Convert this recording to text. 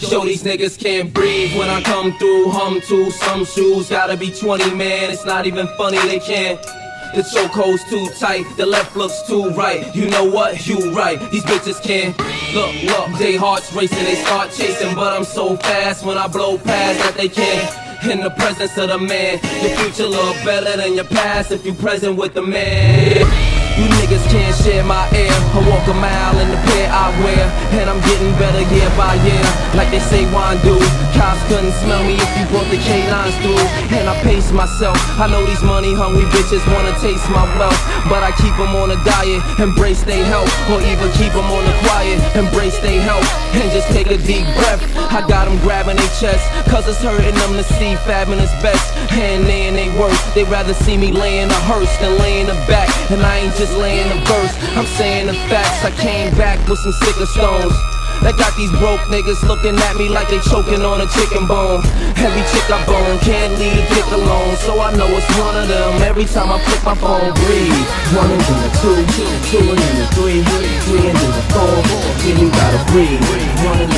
Show these niggas can't breathe when I come through. Hum to some shoes, gotta be 20, man. It's not even funny, they can't. The chokehold's too tight, the left looks too right. You know what? You right. These bitches can't look, look. They hearts racing, they start chasing, but I'm so fast when I blow past that they can't. In the presence of the man, your future look better than your past if you present with the man. You niggas can't share my air. I walk a mile in the pair I wear. And I'm getting better year by year. Like they say wine do. Cops couldn't smell me if you brought the canines through. And I pace myself. I know these money hungry bitches wanna taste my wealth. But I keep them on a diet. Embrace they health. Or even keep them on the quiet. Embrace they health. And just take a deep breath. I got them grabbing their chest. Cause it's hurting them to see fabbing is best. And they and they work. They rather see me laying a hearse than laying a back. And I ain't just laying a verse. I'm saying the facts. I came back with some sicker stones. That got these broke niggas looking at me like they choking on a chicken bone. Every chick I bone can't leave a dick alone, so I know it's one of them. Every time I flip my phone, breathe. One and then the two, two and then the three, three and then the four. Then you gotta breathe. One and